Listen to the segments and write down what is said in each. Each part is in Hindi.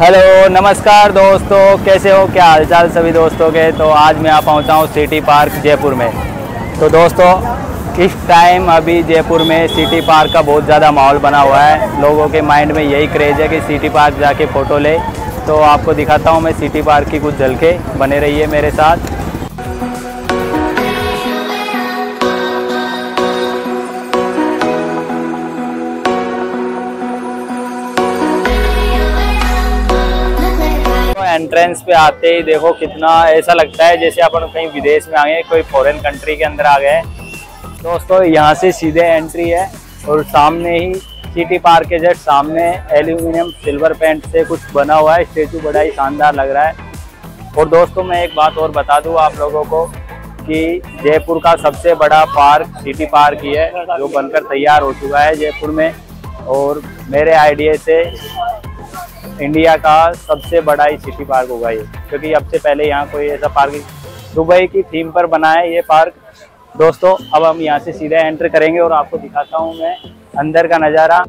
हेलो, नमस्कार दोस्तों, कैसे हो? क्या हालचाल सभी दोस्तों के? तो आज मैं आ पहुँचा हूँ सिटी पार्क जयपुर में। तो दोस्तों, इस टाइम अभी जयपुर में सिटी पार्क का बहुत ज़्यादा माहौल बना हुआ है। लोगों के माइंड में यही क्रेज़ है कि सिटी पार्क जाके फ़ोटो ले। तो आपको दिखाता हूँ मैं सिटी पार्क की कुछ झलके। बने रहिए मेरे साथ। एंट्रेंस पे आते ही देखो कितना ऐसा लगता है जैसे अपन कहीं विदेश में आ गए, कोई फॉरेन कंट्री के अंदर आ गए। दोस्तों, यहाँ से सीधे एंट्री है और सामने ही सिटी पार्क के जस्ट सामने एल्यूमिनियम सिल्वर पेंट से कुछ बना हुआ है। स्टेचू बड़ा ही शानदार लग रहा है। और दोस्तों, मैं एक बात और बता दूँ आप लोगों को कि जयपुर का सबसे बड़ा पार्क सिटी पार्क ही है, जो बनकर तैयार हो चुका है जयपुर में। और मेरे आइडिया से इंडिया का सबसे बड़ा ही सिटी पार्क होगा ये। क्योंकि अब से पहले यहाँ कोई ऐसा पार्क दुबई की थीम पर बना है ये पार्क दोस्तों, अब हम यहाँ से सीधा एंटर करेंगे और आपको दिखाता हूँ मैं अंदर का नज़ारा।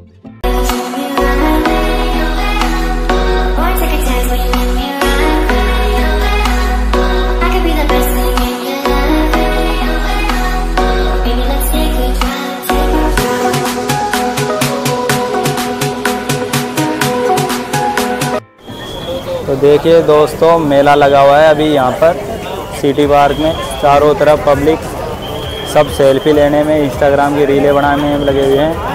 तो देखिए दोस्तों, मेला लगा हुआ है अभी यहाँ पर। सिटी पार्क में चारों तरफ़ पब्लिक सब सेल्फी लेने में इंस्टाग्राम की रीलें बनाने में लगे हुए हैं।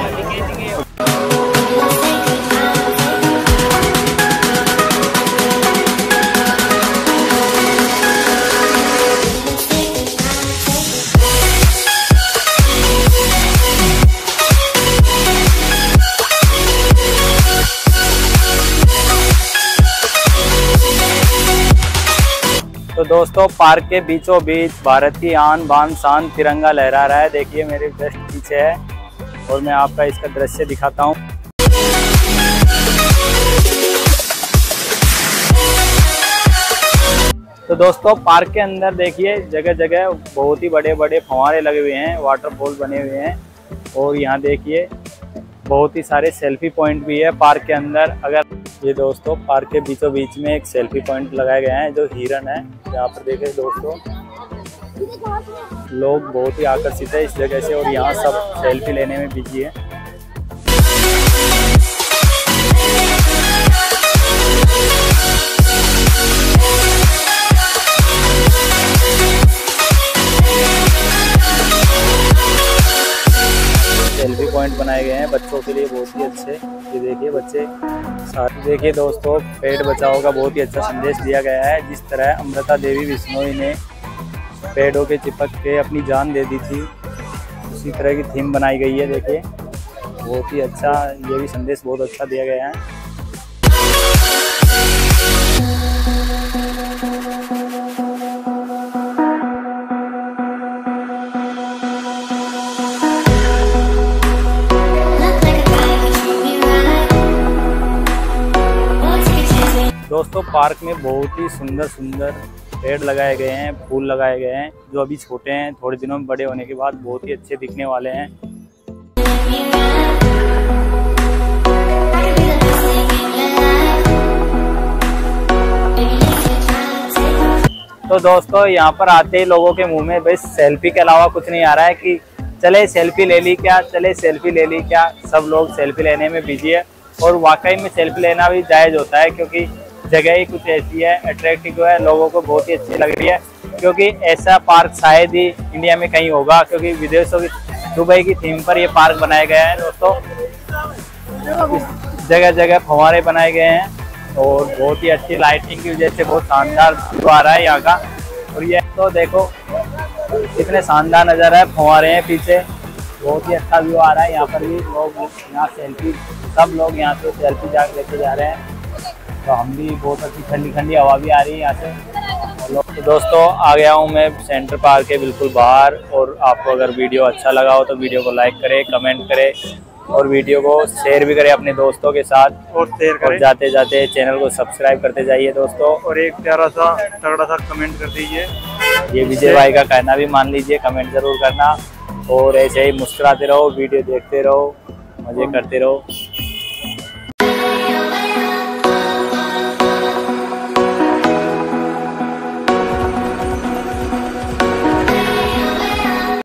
तो दोस्तों, पार्क के बीचों बीच भारत की आन बान शान तिरंगा लहरा रहा है। देखिए, मेरे जस्ट पीछे है और मैं आपका इसका दृश्य दिखाता हूँ। तो दोस्तों, पार्क के अंदर देखिए जगह जगह बहुत ही बड़े बड़े फंवारे लगे हुए हैं वाटरफॉल बने हुए हैं। और यहाँ देखिए, बहुत ही सारे सेल्फी पॉइंट भी है पार्क के अंदर। अगर ये दोस्तों पार्क के बीचों बीच में एक सेल्फी पॉइंट लगाया गया है, जो हिरन है। यहाँ पर देखे दोस्तों, लोग बहुत ही आकर्षित है इस जगह से और यहाँ सब सेल्फी लेने में बिज़ी है। पॉइंट बनाए गए हैं, बच्चों के लिए बहुत ही अच्छे। ये देखिए बच्चे, साथ देखिए दोस्तों पेड़ बचाओ का बहुत ही अच्छा संदेश दिया गया है। जिस तरह अमृता देवी बिश्नोई ने पेड़ों के चिपक के अपनी जान दे दी थी, उसी तरह की थीम बनाई गई है, देखिए। बहुत ही अच्छा ये भी संदेश बहुत अच्छा दिया गया है। दोस्तों, पार्क में बहुत ही सुंदर सुंदर पेड़ लगाए गए हैं, फूल लगाए गए हैं, जो अभी छोटे हैं, थोड़े दिनों में बड़े होने के बाद बहुत ही अच्छे दिखने वाले हैं। तो दोस्तों, यहाँ पर आते ही लोगों के मुँह में बस सेल्फी के अलावा कुछ नहीं आ रहा है कि चले सेल्फी ले ली क्या, चले सेल्फी ले ली क्या? सब लोग सेल्फी लेने में बिज़ी है और वाकई में सेल्फी लेना भी जायज़ होता है क्योंकि जगह ही कुछ ऐसी है अट्रैक्टिव है, लोगों को बहुत ही अच्छी लग रही है, क्योंकि ऐसा पार्क शायद ही इंडिया में कहीं होगा, क्योंकि विदेशों की, दुबई की थीम पर ये पार्क बनाया गया है, दोस्तों। जगह जगह फवारे बनाए गए हैं, और बहुत ही अच्छी लाइटिंग की वजह से बहुत शानदार व्यू आ रहा है यहाँ का। और ये तो देखो कितने शानदार नज़र है फवारे हैं पीछे। बहुत ही अच्छा व्यू आ रहा है यहाँ पर भी, लोग यहाँ सेल्फी सब लोग यहाँ से सेल्फी जा लेके जा रहे हैं। तो हम भी बहुत अच्छी ठंडी ठंडी हवा भी आ रही है यहाँ से। तो दोस्तों आ गया हूँ मैं सेंटर पार्क के बिल्कुल बाहर और आपको अगर वीडियो अच्छा लगा हो तो वीडियो को लाइक करें कमेंट करें और वीडियो को शेयर भी करें अपने दोस्तों के साथ। और शेयर और करें। जाते जाते चैनल को सब्सक्राइब करते जाइए दोस्तों। और एक प्यारा सा तगड़ा सा कमेंट कर दीजिए। ये विजय भाई का कहना भी मान लीजिए कमेंट ज़रूर करना। और ऐसे ही मुस्कुराते रहो वीडियो देखते रहो मज़े करते रहो।